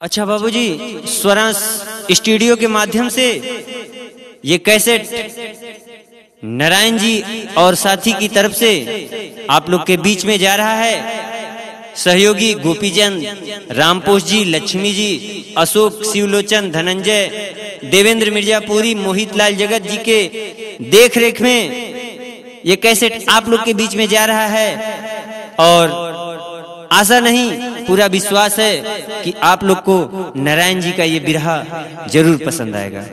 अच्छा बाबूजी स्वरांश स्टूडियो के माध्यम से ये कैसेट नारायण जी और साथी की तरफ़ से आप लोग के बीच में जा रहा है। सहयोगी गोपीचंद, रामपोष जी, लक्ष्मी जी, अशोक, शिवलोचन, धनंजय, देवेंद्र मिर्जापुरी मोहित लाल जगत जी के देख रेख में ये कैसेट आप लोग के बीच में जा रहा है। और आशा नहीं, पूरा विश्वास है कि आप लोग को नारायण जी का ये बिरहा ज़रूर पसंद आएगा।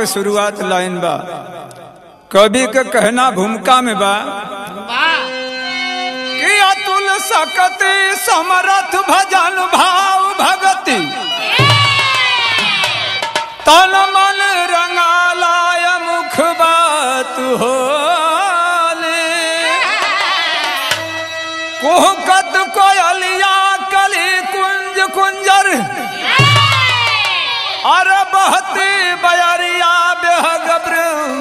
के शुरुआत लाइन बा। कवि के कहना भूमिका में बा। कि अतुल सकति समरथ भजन भाव भगति। तन मन रंगालाय मुख बात हो कुहकत कोयलिया कली कुंज कुंजर। अरे बहती बेहग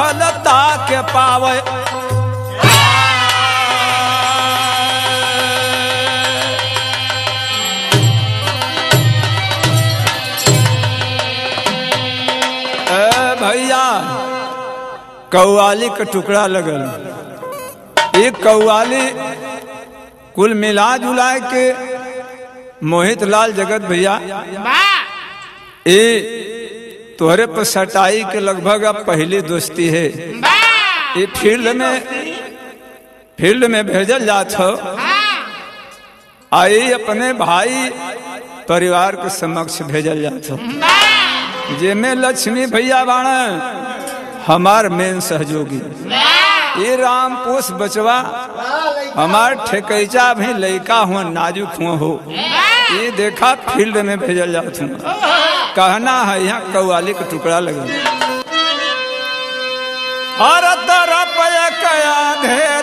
सफलता के पावे। भैया कौवाली का टुकड़ा लगल। एक कौवाली कुल मिला जुला के मोहित लाल जगत भैया। ए तोहरे पर सटाई के लगभग अब पहली दोस्ती है। ये फ़ील्ड में फ़ील्ड में भेजल जात हो। आई अपने भाई परिवार के समक्ष भेजल जात हो। जेमे लक्ष्मी भैया बाण, हमार मेन सहयोगी। ये राम पोस बचवा, हमार ठेकैचा भी लड़का हुआ, नाजुक हुआ हो। ये देखा फ़ील्ड में भेजल जात कहना है यहाँ कौआली का टुकड़ा लगे। और तरफ़ कया अंधेरा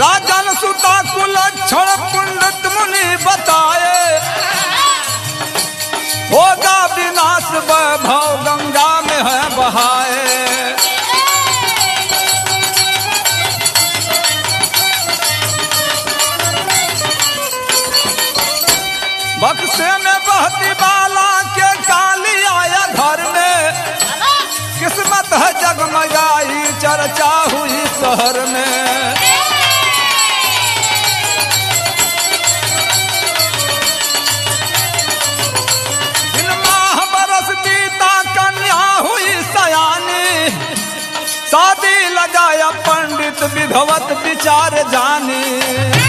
राजन सुता कुल क्षण पुंडित मुनि बताए होगा विनाश वैभव गंगा। शहर में। शादी लगाया पंडित विधवत विचार जानी।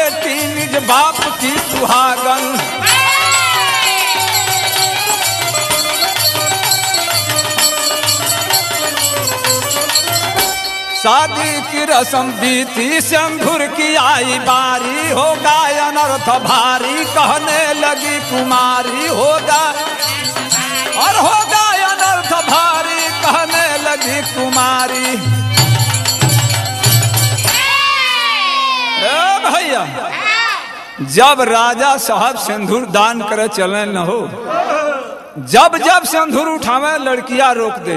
बेटी निज बाप की सुहागन। शादी की रसम बीती, शंभुर की आई बारी होगा अनर्थ भारी कहने लगी, कुमारी होगा और होगा अनर्थ भारी कहने लगी, कुमारी। भैया जब राजा साहब सिंदूर दान करे चले न हो जब जब सिंदूर उठावे लड़कियाँ रोक दे।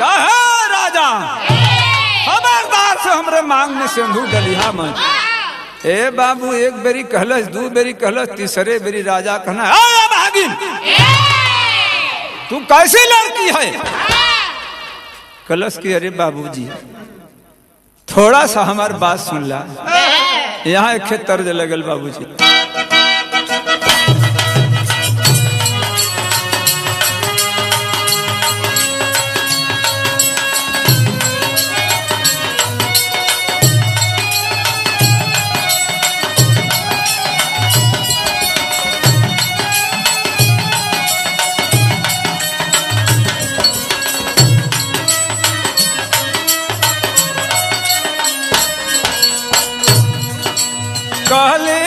कहे राजा खबरदार से हमरे मांग में सिंदूर डलिहा मत। ए बाबू एक बेरी कहलस दू बेरी कहलस तीसरे बेरी राजा कहना "आ, भागिन तू कैसी लड़की है? कलश की अरे बाबूजी थोड़ा सा हमार बात सुन ला। यहाँ खेत तर्ज लगल बाबूजी। कहली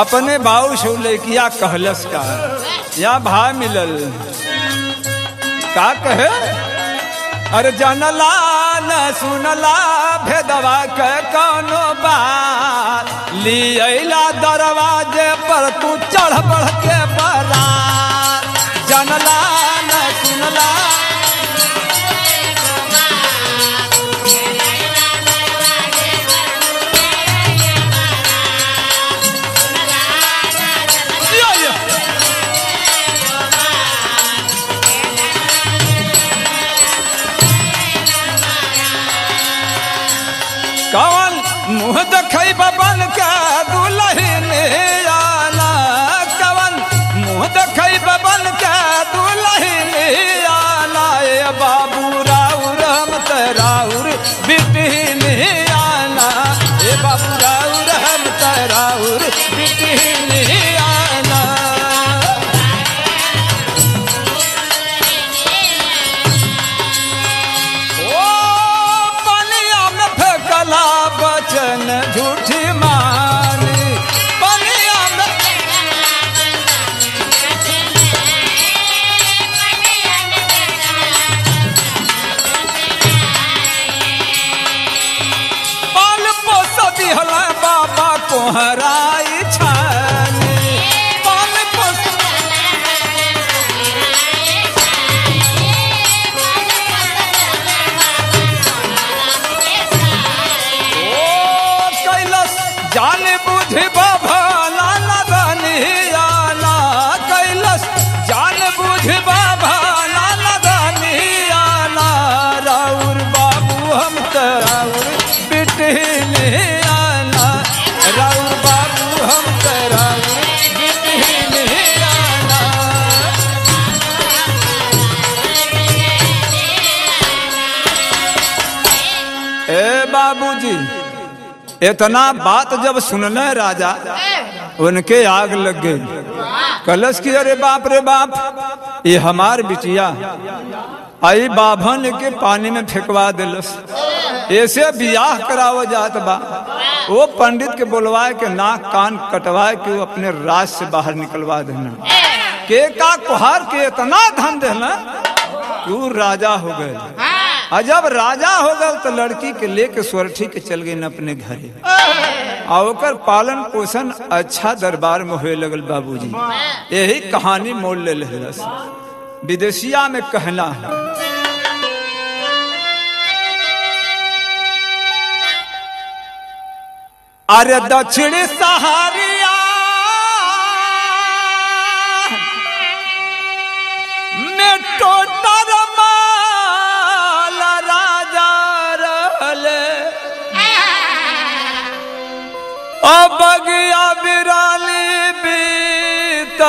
अपने बाऊ से लड़किया कहलस का, या भा मिलल। का कहे? अरे जनला न सुनला भेदवा के कानो बात। लियला दरवाजे पर तू चढ़ बढ़ के बरा जनला देखै इतना बात जब सुनने राजा, उनके आग लग गई। कलश की, अरे बाप रे बाप, ये हमार बिटिया, आई बाभन के पानी में फेंकवा दिलस। ऐसे बियाह कराव जात बा। वो पंडित के बोलवाए के नाक कान कटवाए के वो अपने राज से बाहर निकलवा देना। के का कुहार के इतना धन देना तू राजा हो गए? और जब राजा हो गए तो लड़की के लेके स्वरठी के चल न अपने घरे। और पालन पोषण अच्छा दरबार में हुए लगल बाबूजी। यही कहानी मोड़ ले विदेशिया में कहना है। अरे दक्षिणी सहारिया में टोटर अब गया बिराली बीत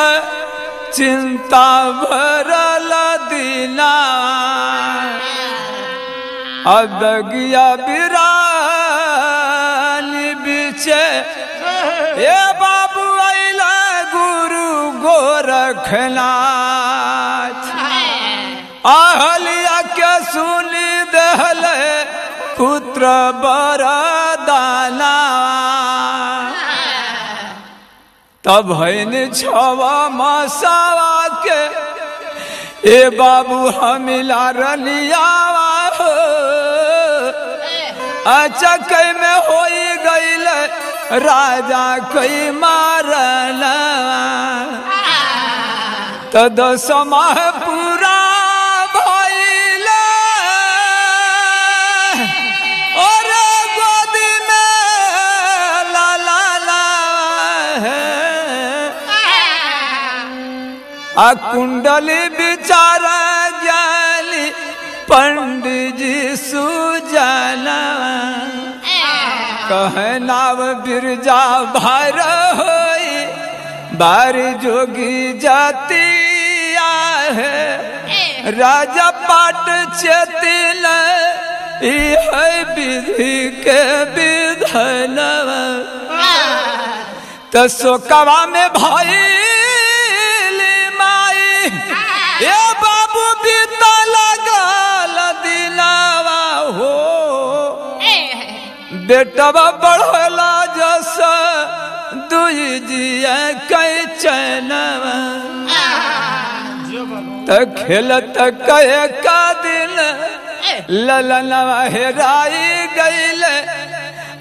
चिंता भरल दीना। अब गया बिराली बीचे ए बाबू अला गुरु गोरखनाथ। आहलिया के सुनी दहल, पुत्र बरदाना तब हैन छवा मसावा के। ए बाबू हमिला रलियावा। अचकै में हो गईल राजा कई मारल। तद दसमा पूरा आ कुंडली बिचार ज्ञानी पंडित जी सुजला कहे नाव बिरजा भर होई बार जोगी जातिया है राजा पाट चेतिल है विधि के विधनवा त शोकवा में माई ए बाबू बीता लगल दिलावा हो। बेटवा बढ़ला जस दुई जिया कै चनवा। त खेलत कहे का दिन ललनवा हेराई गईल।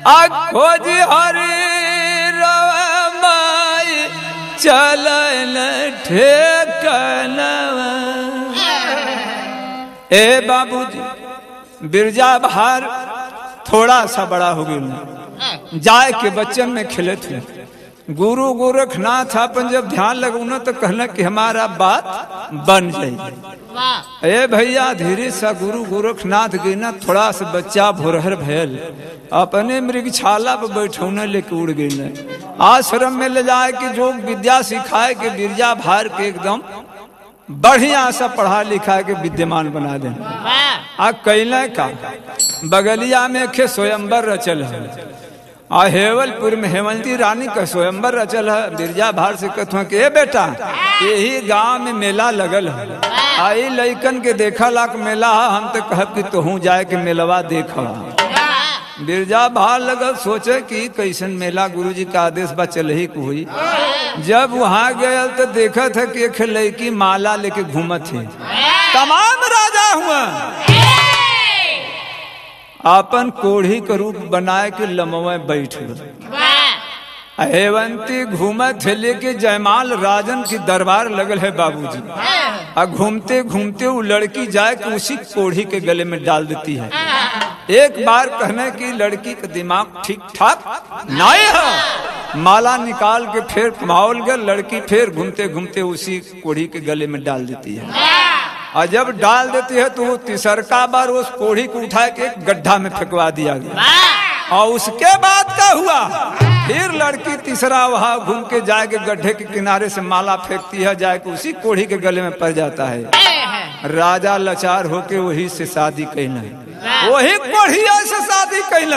आ खोज हरी रवा माई चलन ठेकनवा ए बाबूजी बिरजा बहार थोड़ा सा बड़ा हो गया जाए के बच्चन में खेले थे गुरु गोरखनाथ अपन जब ध्यान लगौना तो कहना कि हमारा बात बन जाए ए भैया धीरे सा गुरु गोरखनाथ गिना थोड़ा सा बच्चा भोरहर भयल। अपने मृगशाला पर बैठौने लेके उड़ गई आश्रम में ले जाए कि जो विद्या सिखाए के बिरजा भार के एकदम बढ़िया सा पढ़ा लिखा के विद्यमान बना दे आ कैले का बगलिया में खे स्वयंवर रचल है। आ हेवलपुर में हेमंती रानी का स्वयंवर रचल है, बिरजा भार से कथुआ के बेटा, यही गाँव में मेला लगल है। आई लइकन के देखा लाख मेला है, हम तो कहब कि तोहू जाए के मेलवा देखा बिरजा भार लगल, सोचे कि कैसन मेला, गुरुजी का आदेश बा चल ही हुई। जब वहाँ गए तो देखा था कि एक लड़की माला लेके घूमत है। तमाम राजा हुआ। अपन कोढ़ी के रूप बनाए के लमवे बैठ गए। हेवंती घूमत है लेके जयमाल राजन की दरबार लगल है बाबूजी। आ घूमते घूमते वो लड़की जाए के उसी कोढ़ी के गले में डाल देती है। एक बार कहने की लड़की का दिमाग ठीक ठाक नहीं है। माला निकाल के फिर माहौल गए लड़की फिर घूमते घूमते उसी कोढ़ी के गले में डाल देती है। और जब डाल देती है तो वो तीसरका बार उस कोढ़ी को उठा के गड्ढा में फेंकवा दिया गया। और उसके बाद क्या हुआ? फिर लड़की तीसरा वहाँ घूम के जाके गड्ढे के किनारे से माला फेंकती है जाके उसी कोढ़ी के गले में पड़ जाता है। राजा लाचार होके वही से शादी कैल वही। कोढ़िया से शादी कैल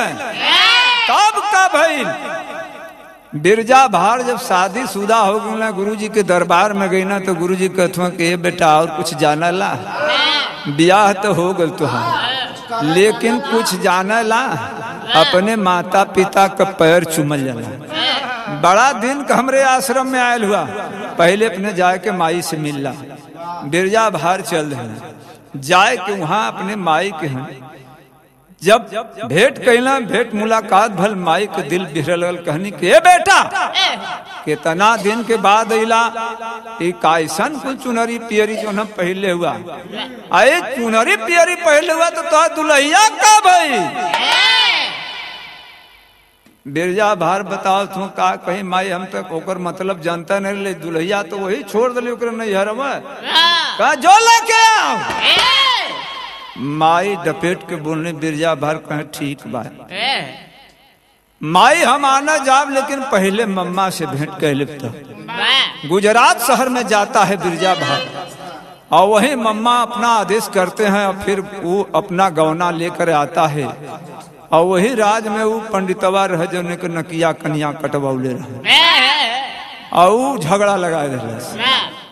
तब का भइल बिरजा भार जब शादी शुदा हो गई ना गुरु जी के दरबार में गई ना तो गुरु जी कहते के बेटा, और कुछ जाना ला? ब्याह तो हो गल तुहार लेकिन कुछ जाना ला? अपने माता पिता का पैर चुमल जाला बड़ा दिन हमरे आश्रम में आयल हुआ। पहले अपने जाए के माई से मिलला बिरजा भार चल रहे जाए के वहाँ अपने माई के हैं। जब भेंट कैला भेंट मुलाकात भल माई के दिल बिहरल कहनी के बेटा कितना दिन के बाद अला कैसन कुल चुनरी पियरी जो हम पहले हुआ? अरे चुनरी पियरी पहले हुआ तो तो दुल्हिया का भाई? बिरजा भार बताओ तू का कहीं माई हम तक ओकर मतलब जानता नहीं ले दुल्हिया तो वही छोड़ दिली ओकर नैहर में का जो लेके आओ माई डपेट के बोलने बिरजा भर कहे ठीक बा। माई हम आना जाब लेकिन पहले मम्मा से भेंट कह लेता गुजरात शहर में जाता है बिरजा भार। और वही मम्मा अपना आदेश करते हैं और फिर वो अपना गौना लेकर आता है। और वही राज में वो पंडितवा रह जो के नकिया कनिया कटवौले रहे। और झगड़ा रहे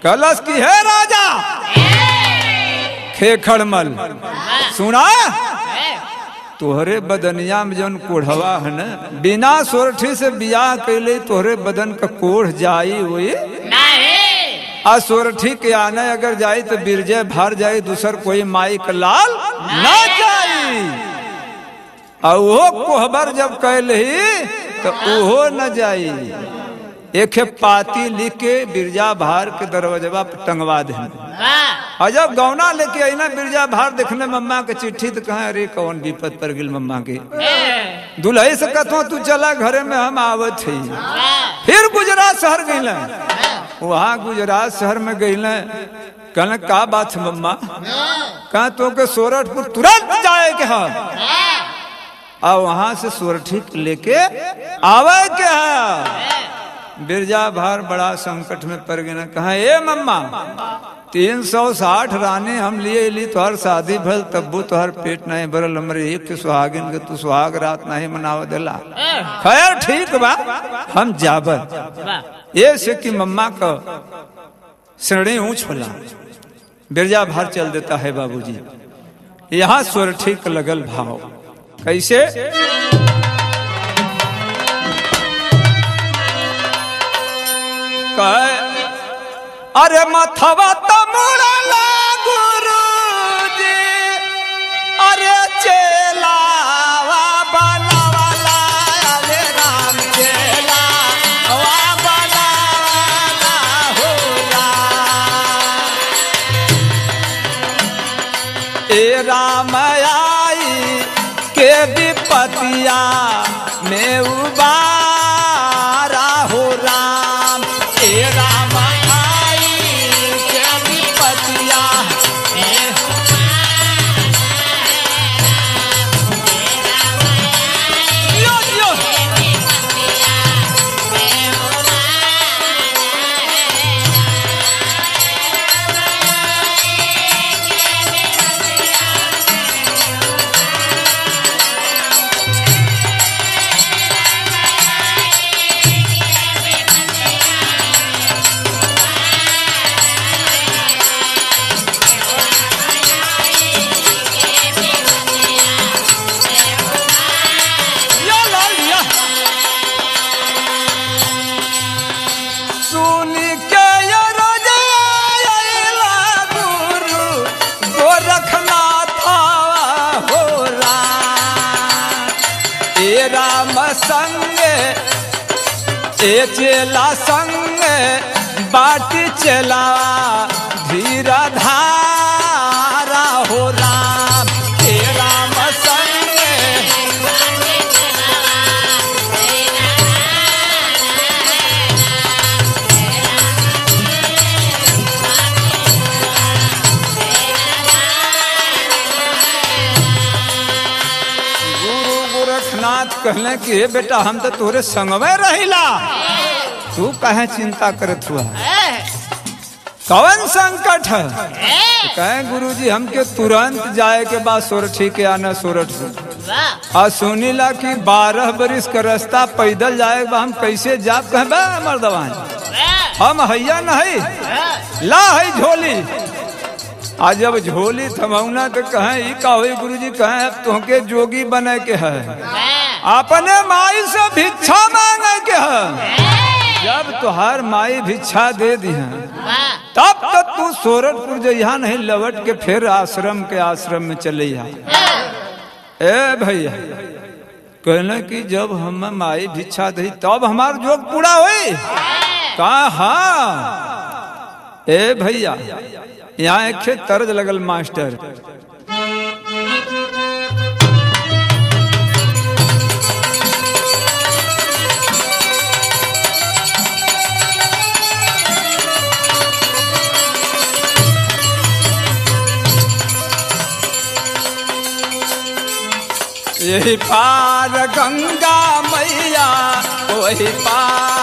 कलश की है राजा। खेखड़मल सुना? तोहरे बदनिया में जौन कोढ़वा है न बिना सोरठी से बियाह कैले तोहरे बदन का कोढ़ जाई हुई। आ सोरठी के आने अगर जाई तो बिरजय भार जाई दूसर कोई माई का लाल ना जाई। और वो कोहबर जब कैलही तो ओहो न जाई। एक पाती लिख के बिरजा भार के दरवाजवा पर टंगवा दे। और जब गौना लेके आई ना बिरजा भार देखने मम्मा के चिट्ठी तो कहा अरे कौन विपद पर गिल मम्मा के। दुल्ही से कहतो तू चला घरे में हम आवत थी फिर गुजरात शहर गई वहाँ। गुजरात शहर में गई कहने का बात है मम्मा? कहा तो के सोरठपुर तुरंत जाए के है। और वहाँ से सोरठी लेके आवे के है। बिरजा भार बड़ा संकट में पड़ गए कहा, ए मम्मा, तीन सौ साठ रानी हम लिए ली, तोहर शादी भल, तब्बू तोहर पेट नहीं भरल, हमरे एक सुहागिन के तू सुहाग रात नहीं मनाव देला। खैर, ठीक बा, हम जाबर ये से कि मम्मा का श्रेणी ऊंच होला। बिरजा भार चल देता है बाबूजी। यहाँ स्वर ठीक लगल भाव। कैसे? अरे मथवा तमुड़ला चला। धीरा धारा हो राम गुरु गोरखनाथ कहले कि बेटा, हम तो तोरे संगवे रहिला। तू कहे चिंता करत हुआ? कौन संकट है? तो कहे गुरु जी हमके तुरंत जाए के बाद सोरठी के आना सोरठ से आ सुनीला कि बारह बरिस का रास्ता पैदल जाए हम कैसे जाब कहे बा मर्दवान हम हैया नहीं। ला है झोली। आज जब झोली थमौना तो कहे ई का होई गुरुजी कहे अब तुहके जोगी बने के है। अपने माई से भिक्षा मांगे के है। जब तुहार माई भिक्षा दे दी है तब तक तू सोरठपुर जइहा नहीं लौट के फिर आश्रम के आश्रम में चले जा। ए भैया कहना कि जब हम माई भिक्षा दी तब हमार जोग पूरा हुई। कहा? हाँ ए भैया यहाँ एक तर्ज लगल मास्टर। यही पार गंगा मैया वही पार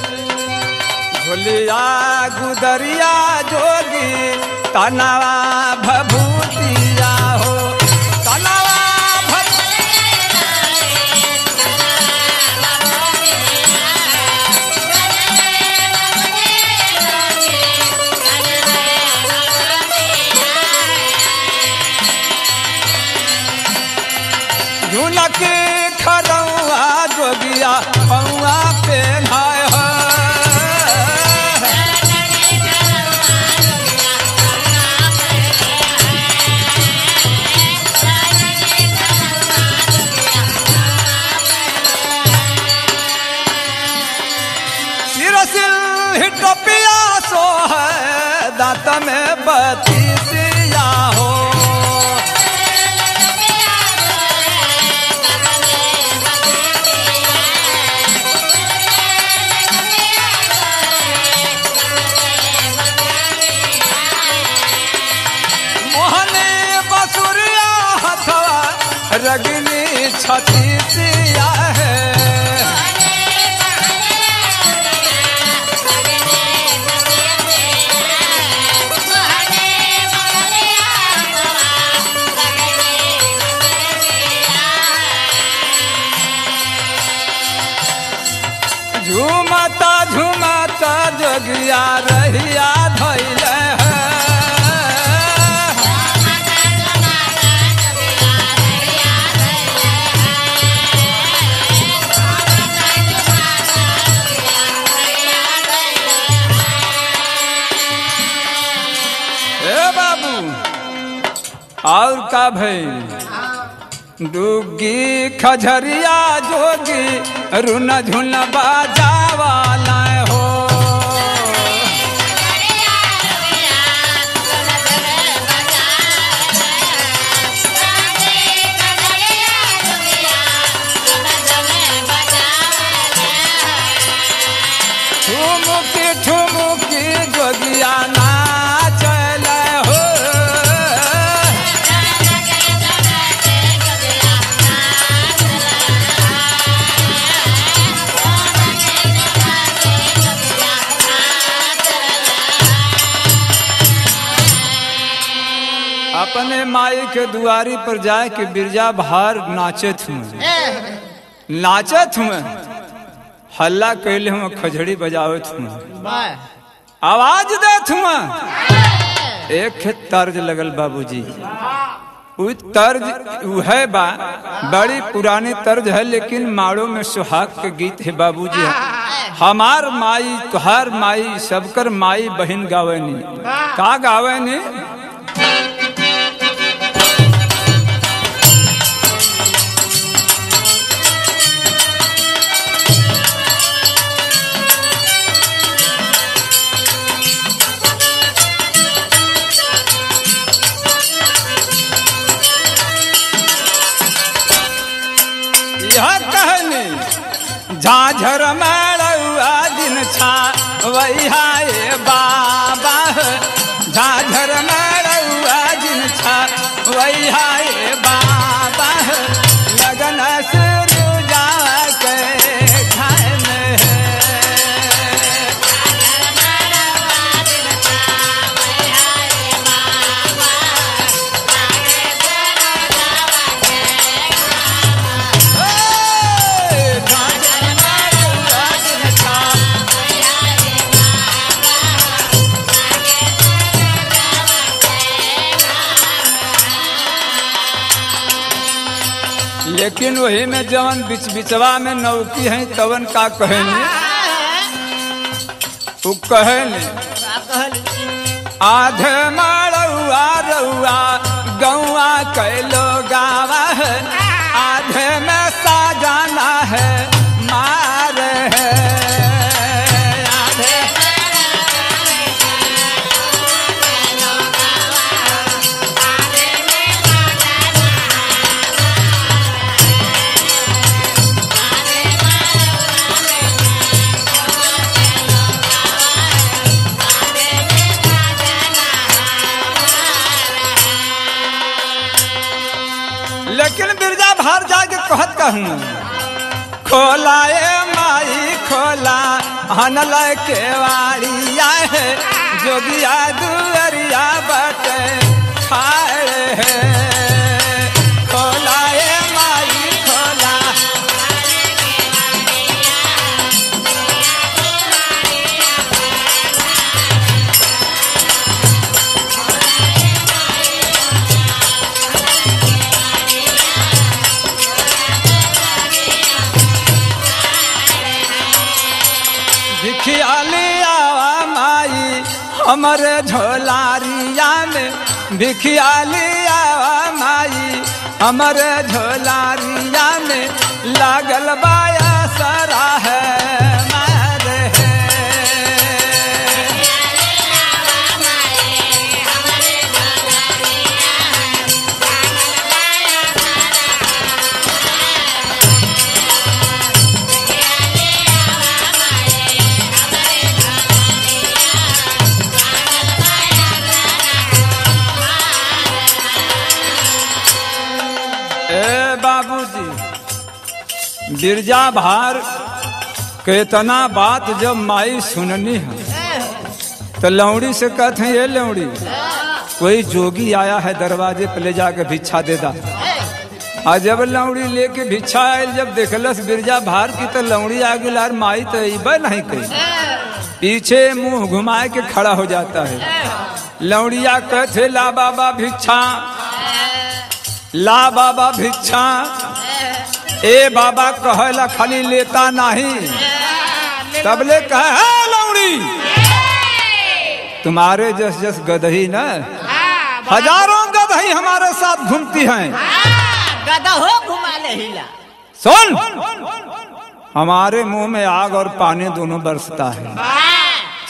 भोलिया गुदरिया जोगी तनावा भभूतिया। रगनी है झूमता भई डुगी खजरिया जोगी रुन झुन बाजावाला अपने माई के दुआरी पर जाए के बिरजा बहार नाचत हूँ नाचत हूँ हल्ला कैले हूँ खजड़ी बजावत हूँ आवाज़ देत हूँ एक तर्ज लगल बाबूजी। तर्ज वह बा, बड़ी पुरानी तर्ज है, लेकिन माड़ो में सुहाग के गीत है बाबूजी। हमार माई, तुहार माई, सबकर माई बहन गावनी। का गावनी? झाझर मड़ुआ लेकिन वही में जवन बिच बिचवा में नौकी है, तवन का कहनी। तू कहनी आधे मारौआ रउआ गौआ कैलो गावा है। कहूँ। खोला ए माई खोला हनल केवाड़िया है। जोगिया दुअरिया बटे खाए है। हमरे झोलारिया में भिखियालिया माई। हमर झोलारिया में लागल बाया सरा है। बिरजा भार, केतना बात जब माई सुननी है। तो लौड़ी से कहते हैं, ये लौड़ी, कोई जोगी आया है दरवाजे पे ले जाके भिक्षा दे दा। आ जब लौड़ी लेके भिक्षा आयल, जब देखलस बिरजा भार की तो लौड़ी आगे लार माई तो अबे नहीं कही। पीछे मुँह घुमाए के खड़ा हो जाता है। लौड़िया कहते, ला बाबा भिक्षा, ला बाबा भिक्षा। ए बाबा कहला खाली लेता नहीं। तब ले कहे लौड़ी। तुम्हारे जस जस गदही न, हज़ारों गदही हमारे साथ घूमती हैं। सुन, हमारे मुँह में आग और पानी दोनों बरसता है।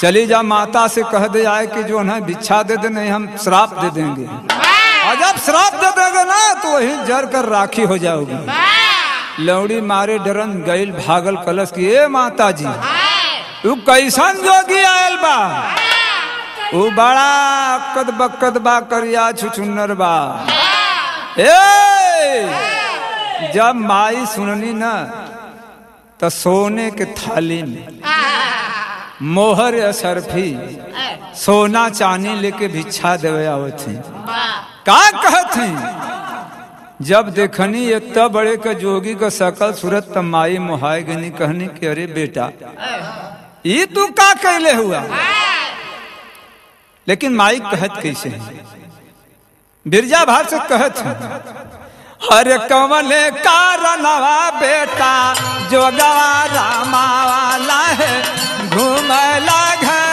चली जा माता से कह दे आए कि जो है भिक्षा दे दे, नहीं, हम श्राप दे देंगे। और जब श्राप दे देंगे ना तो वही जर कर राखी हो जाओगी। लौड़ी मारे डरन गईल भागल कलश की ए माता जी तू कैसन जोगी आयल बा? ऊ बड़ा कद बकद बा करिया छुचुन्नर बा। ए! जब माई सुननी ना तो सोने के थाली में मोहर असरफी सोना चांदी लेके भिक्षा देवे आवत थी का कहत थी जब देखनी तब बड़े का जोगी का सकल सूरत त माई मोहाय गनी कहनी कि अरे बेटा, ये तू का कैले हुआ? लेकिन माई कहत कैसे है? बिरजा भार से कहत है, हरे कमले कारणवा बेटा जोगवा रामा वाला है, घूमला घर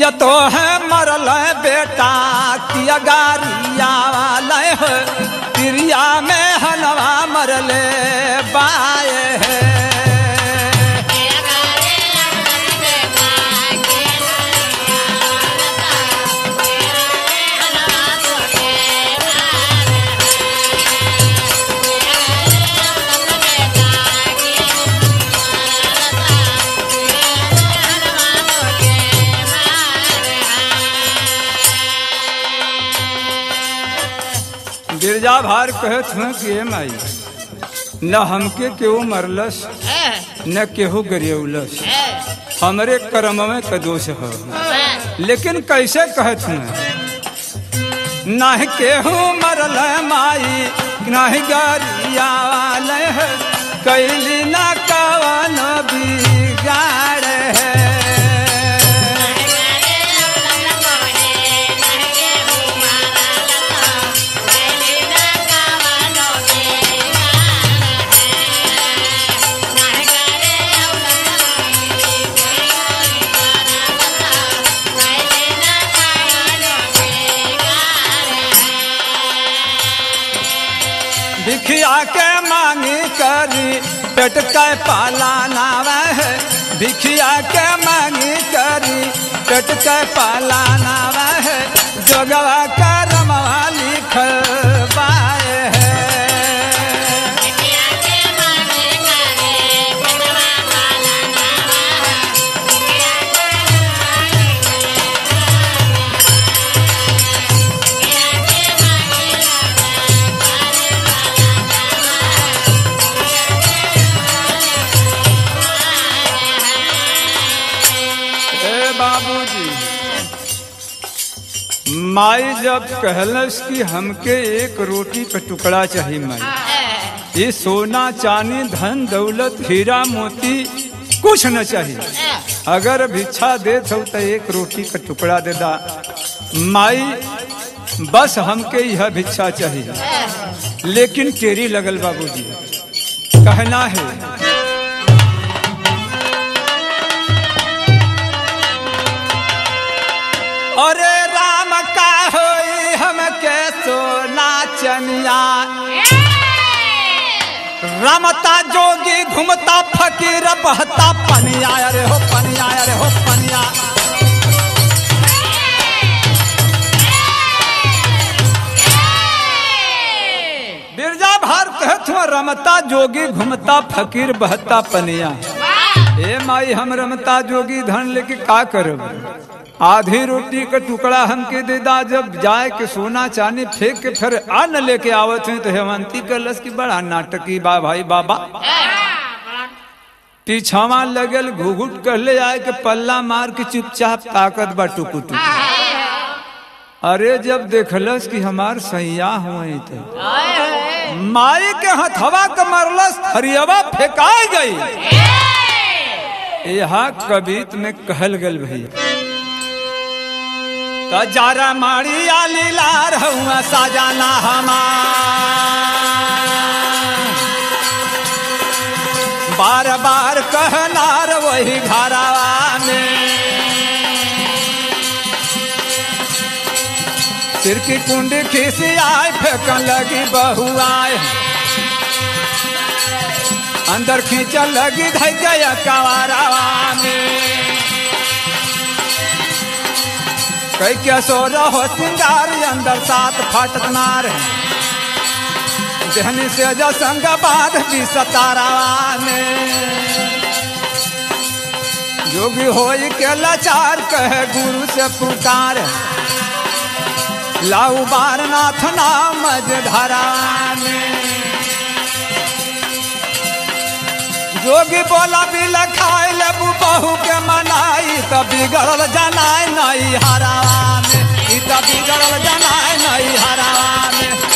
किया तो है मरल बेटा किया गारिया वाले हो। तिरिया में हलवा मरले बाए भार कहत हूँ कि ए माई न हमके केहू मरलस न केहू गरियौलस। हमरे कर्म में का दोष है। लेकिन कैसे कहत हूँ? नाही केहू मरल माई नाही गरिया कैली ना कवन बिगाड़। है पेट के पाला नावे है, भिखिया के मांगी करी। पेट के पाला नावे है, जोगवा का रमवा जब कहलस कि हमके एक रोटी का टुकड़ा चाहिए माई ये सोना, चांदी, धन, दौलत, हीरा, मोती, कुछ न चाहिए अगर भिक्षा दे तो एक रोटी का टुकड़ा दे दा। माई, बस हमके यह भिक्षा चाहिए लेकिन तेरी लगल बाबूजी। कहना है रमता जोगी घूमता फकीर बहता पनिया अरे हो पनिया अरे हो पनिया। बिरजा भारत है हो रमता जोगी घूमता फकीर बहता पनिया। ए माई, हम रमता जोगी धन लेके का करब? आधी रोटी का टुकड़ा हमके दे दा, जब जाए के सोना चांदी फेंक के फिर अन्न लेके आवत हैं तो हेमंती कलस की बड़ा नाटकी बा भाई बाबा। पीछावा लगल, घुघुट कर ले आए के पल्ला मार के चुपचाप ताकत बा टुकु अरे जब देखलस कि हमार सैया हुए थे माई के हथवा के मरलस, हरियवा फेंकाई गई। यहाँ कबीत में कहल गल भैया। तो जारा मारी आली लार हुआ साजाना हमार। बार बार कहनार वही घरावा में सिर की कुंड खिसी आए फेंकन लगी बहुआए अंदर खींचन लगी धई गया कवारावा में कई क्या सो रहो सिंगार, अंदर सात फाटक नार जहनी से जो संग बाध भी सतारावा में जोगी होई के लाचार, कहे गुरु से पुकार लाऊ बारनाथ नाम धरा में जोगी बोला भी लखाई ले बहू के मनाई तो बिगड़ल जनाई नहीं, हरावा में। त बिगड़ल जनाय नहीं, हरावा में।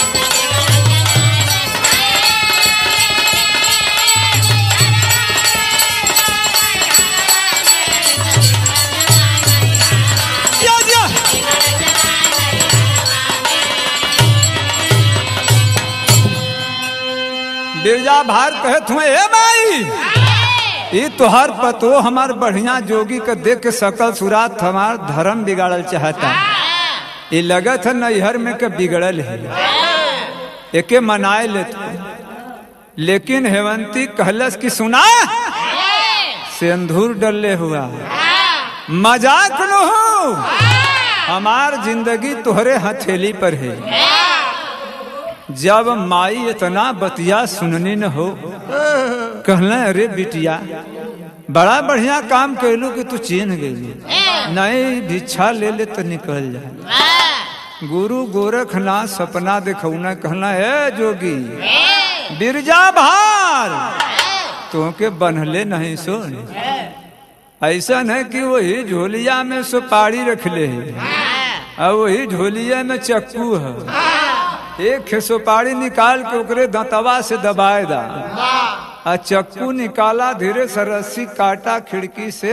भार कहत हुए ए माई, ई तोहर पतो हमार बढ़िया जोगी के देख सकल सुरात हमार धर्म बिगाड़ल चाहता। ये लगत है नैहर में के बिगड़ल है। एके मनाए लेत लेकिन हेवंती कहलस कि सुना सिंदूर डले हुआ। मज़ाक न हो। हमार ज़िंदगी तुहरे हथेली पर है। जब माई इतना बतिया सुननी न हो, कहला, अरे बिटिया, बड़ा बढ़िया काम कैलू कि तू चीन गई नहीं, भिक्षा ले ले तो निकल जा। गुरु गोरखनाथ सपना देखौना कहना है जोगी, बिरजा भार तुमके बनले नहीं सुन। ऐसा है कि वही झोलिया में सुपारी रख ले और वही झोलिया में चक्कू है। एक सुपारी निकाल के ओकरे दंतवा से दबाए दा। आ चक्कू निकाला, धीरे से रस्सी काटा, खिड़की से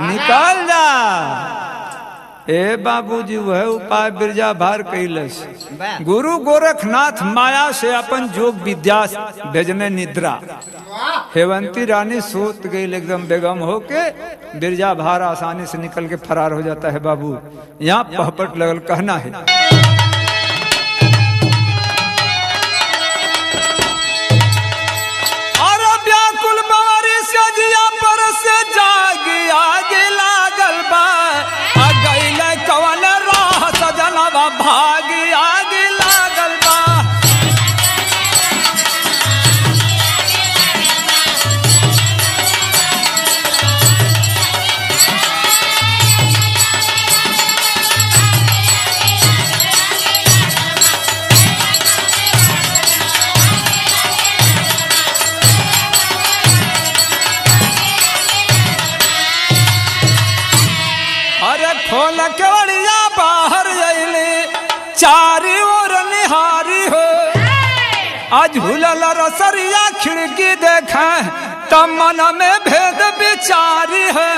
निकाल जा ए बाबूजी, वह उपाय बिरजा भार कैलस। गुरु गोरखनाथ माया से अपन जोग विद्या भेजने निद्रा। हेवंती रानी सोत गई, एकदम बेगम होके बिरजा भार आसानी से निकल के फरार हो जाता है बाबू। यहाँ पहपट लगल कहना है। आज भूलल रसरिया खिड़की देखा तब मन में भेद विचारी है।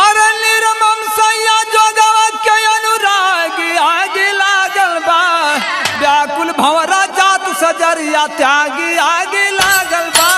अरे निर्मम सैया जोगवा के अनुराग आगे लागल बा। व्याकुल भंवरा जात सजरिया त्यागी आगे लागल बा।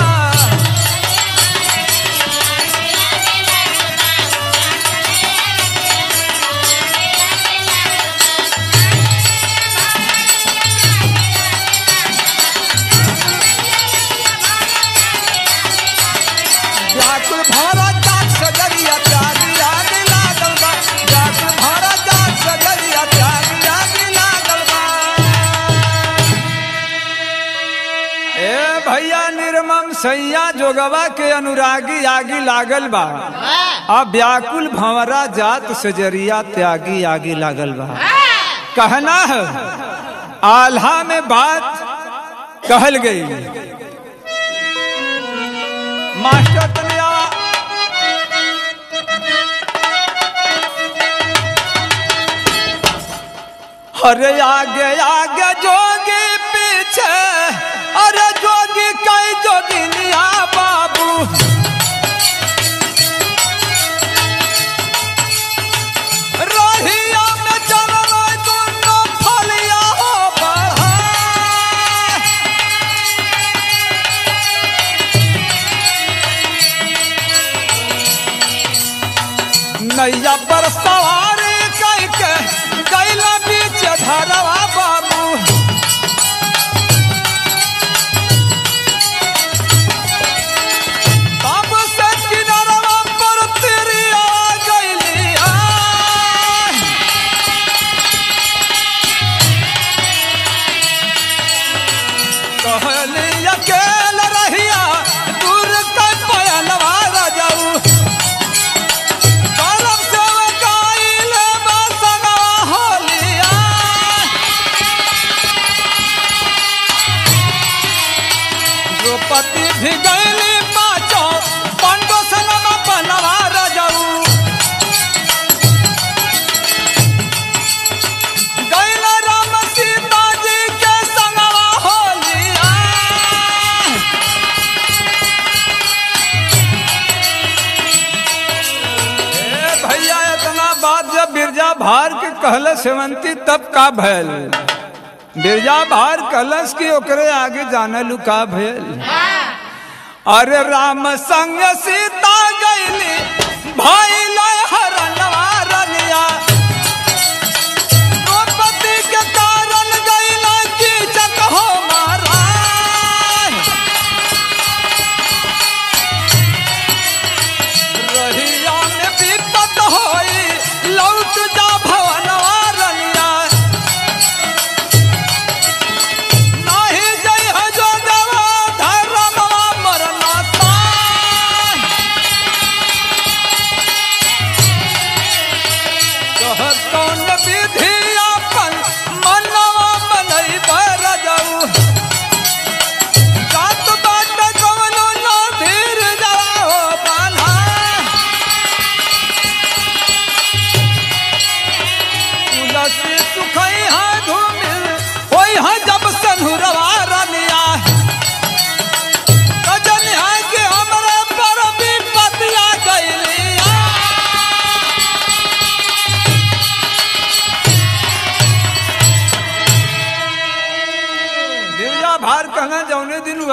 सैया जोगवा के अनुरागी आगी लागल बा। अब व्याकुल भंवरा जात सजरिया त्यागी आगी लागल बा। कहना है, आल्हा में बात कहल गई। मास्टर तनिया अरे आगे आगे जोगी जोगिनिया बाबू। रहिया में चलल दुनो फलिया हो नैया पर कहली कहल सेवंती तब का भैल? बिरजा भार कलश की ओकरे आगे जानल का भैल? अरे राम संग सीता गईली भाई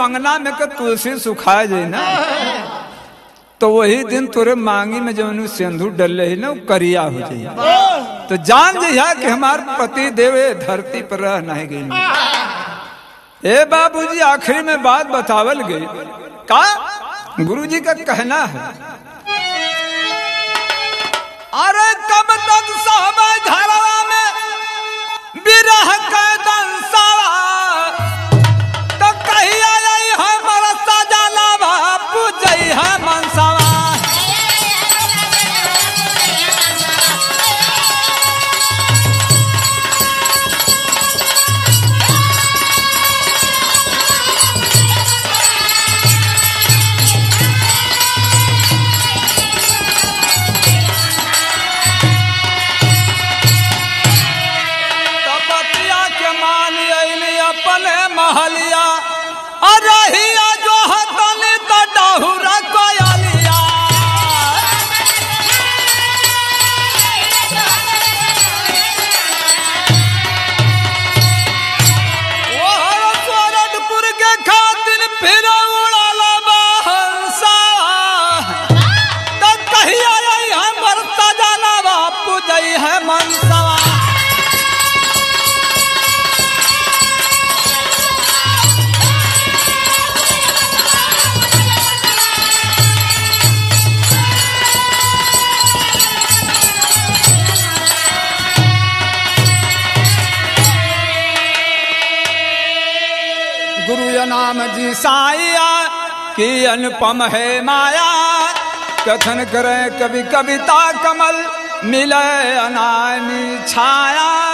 अंगना में के तुलसी सुखाए जाई ना। तो वही दिन तोरे मांगी में उ सिंदूर डले ही ना करिया हो जाई। तो जान जइहा कि हमार पति देवे धरती पर रह नहीं गई ए बाबूजी, आखिरी में बात बतावल गई। का? गुरुजी का कहना है। अरे कब तक साहब घरवा कहलिया अरहिया जो हतन त डहुरा जी साइया की अनुपम है माया। कथन करें कवि कविता कमल मिले अनामी छाया।